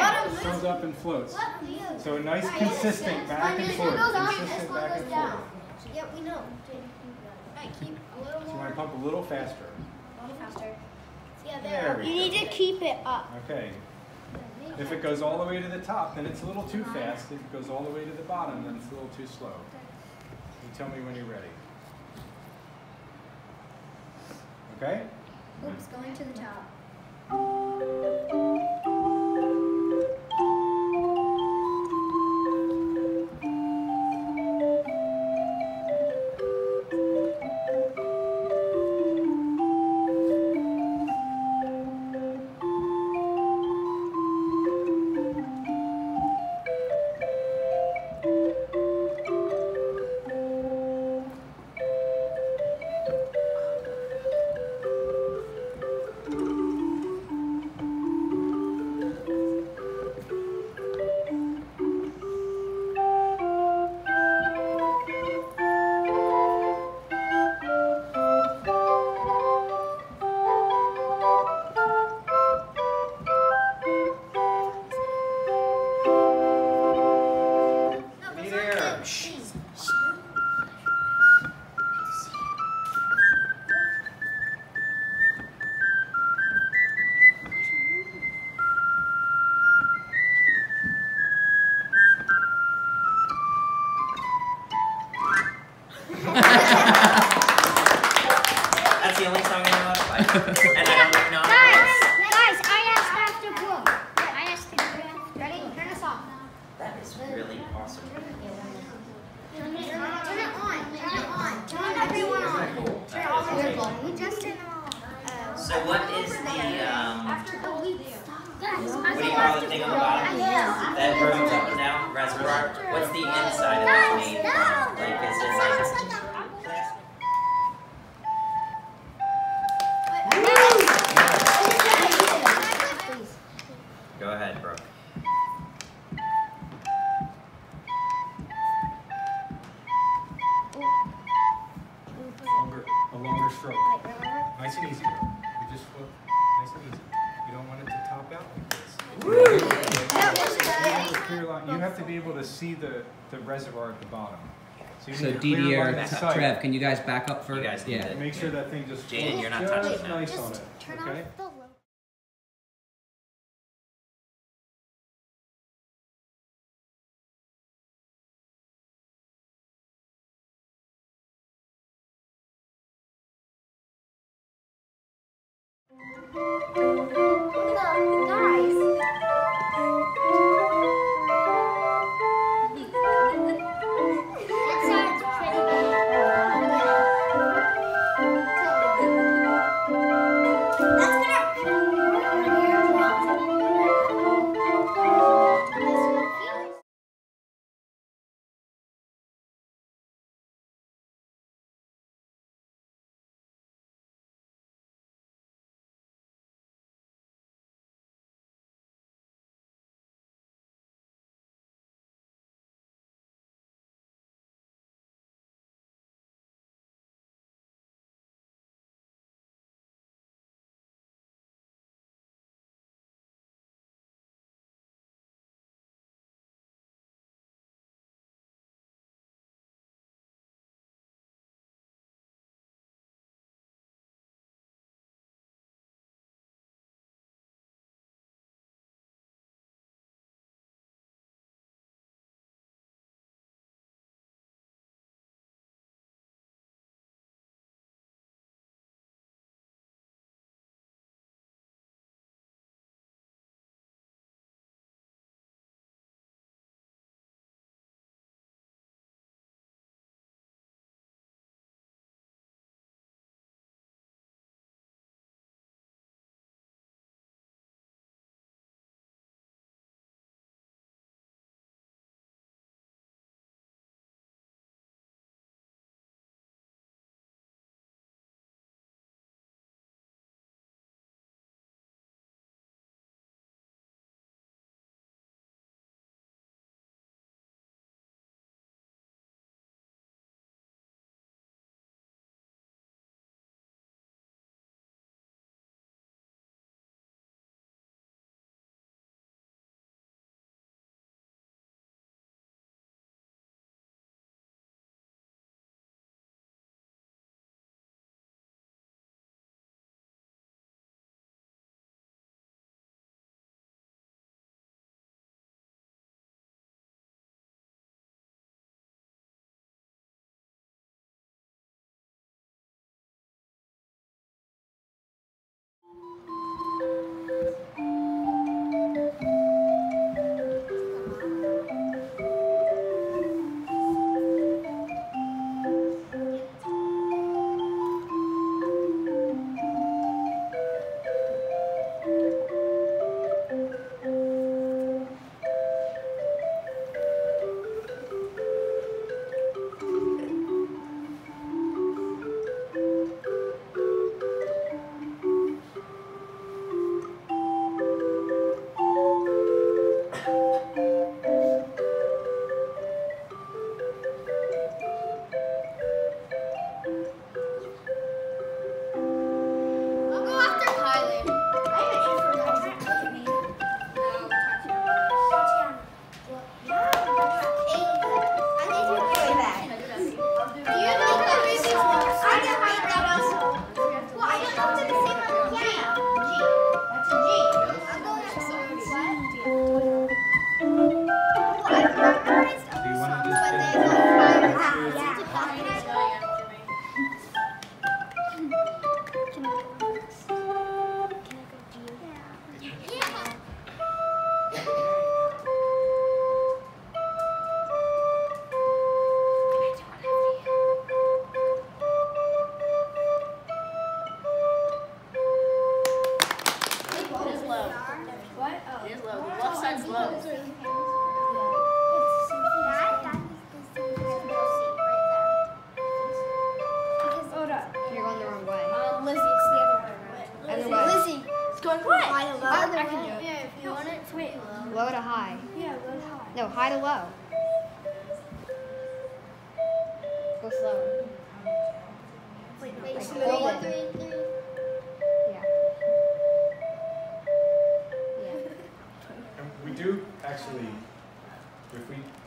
It comes up and floats. So a nice consistent back and forth. Consistent back and forth. Yeah, we know. Alright, keep a little So you want to pump a little faster. A little faster. Yeah, There You need to keep it up. Okay. If it goes all the way to the top, then it's a little too fast. If it goes all the way to the bottom, then it's a little too slow. You tell me when you're ready. Okay? Oops, going to the top. Really awesome. Turn it on. Turn it on. Turn everyone on. Turn all of them on. We just turned on. So what is the, um, After the week. What do you call the thing on the bottom? That rotates up and down, reservoir? What's the inside of that made from? Like, is it like, go ahead, Brooke. To be able to see the, the reservoir at the bottom. So, you So need a DDR, of T- sight. Trev, can you guys back up for? You guys need yeah. to- Make sure that thing just Jaden, you're not touching that. nice on it. Turn Okay? Low to high. Yeah, low to high. No, high to low. Go slower. Wait, wait. Like so hold one, it. three, three.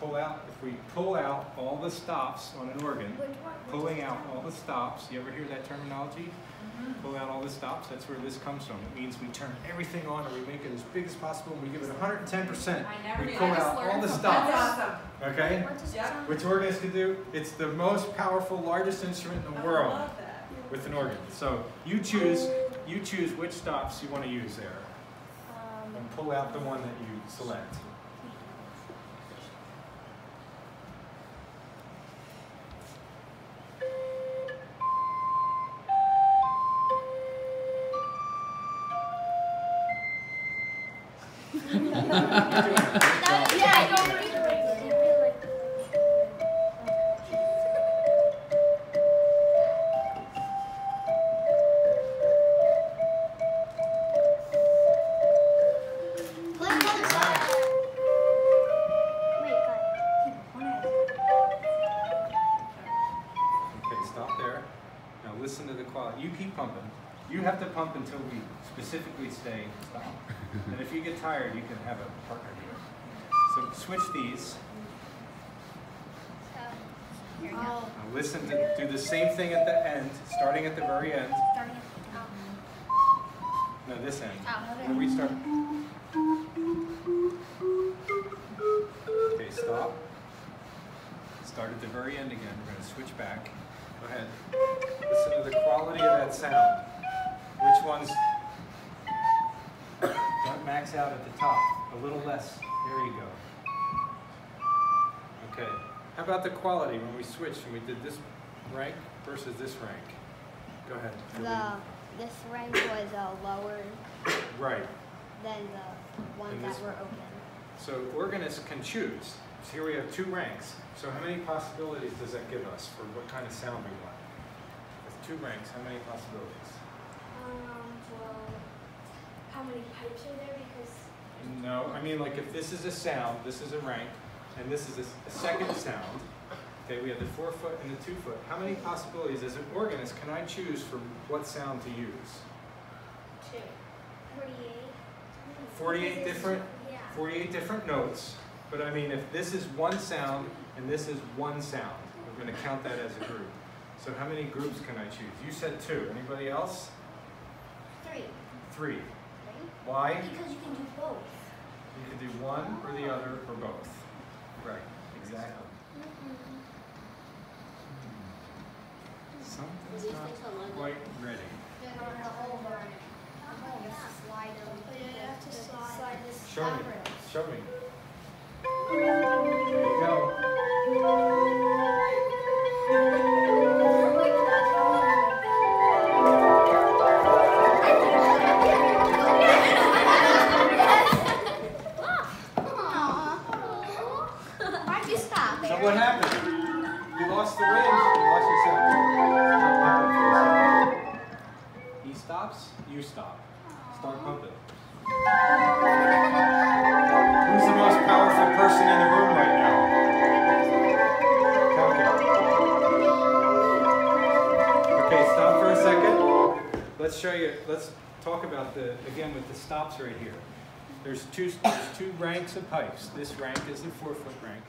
Pull out, if we pull out all the stops on an organ, pulling out all the stops, you ever hear that terminology? Pull out all the stops, that's where this comes from. It means we turn everything on and we make it as big as possible and we give it 110%. We pull out all the stops. Okay? Which organist can do? It's the most powerful, largest instrument in the world with an organ. So you choose, you choose which stops you want to use there. And pull out the one that you select. Listen to the quality. You keep pumping. You have to pump until we specifically say stop. And if you get tired, you can have a partner do it. So switch these. Oh, Now listen to, do the same thing at the end, starting at the very end. starting at No, this end. Oh. Where we start. Okay, stop. Start at the very end again. We're going to switch back. Go ahead. Listen to the quality of that sound. Ones don't max out at the top? A little less. There you go. Okay. How about the quality when we switched and we did this rank versus this rank? Go ahead. The this rank was uh, lower Right. than the ones that were open. So organists can choose. So here we have two ranks. So how many possibilities does that give us for what kind of sound we want? With two ranks, how many possibilities? Many pipes are there? Because No, I mean like if this is a sound, this is a rank, and this is a, a second sound. Okay, we have the four foot and the two foot. How many possibilities as an organist can I choose for what sound to use? two. Forty-eight. 48 different, Yeah. 48 different notes. But I mean, if this is one sound and this is one sound, we're going to count that as a group. So how many groups can I choose? You said two. Anybody else? Three. Three. Right? Why? Because you can do both. You can do one or the other or both. Right, exactly. Mm-hmm. Something's not quite ready. The whole barn. slide them. Yeah, you have to slide this. Show me. Show me. You stop. Start pumping. Who's the most powerful person in the room right now? Count. Okay, stop for a second. Let's show you. Let's talk about the again with the stops right here. There's two there's two ranks of pipes. This rank is the four foot rank.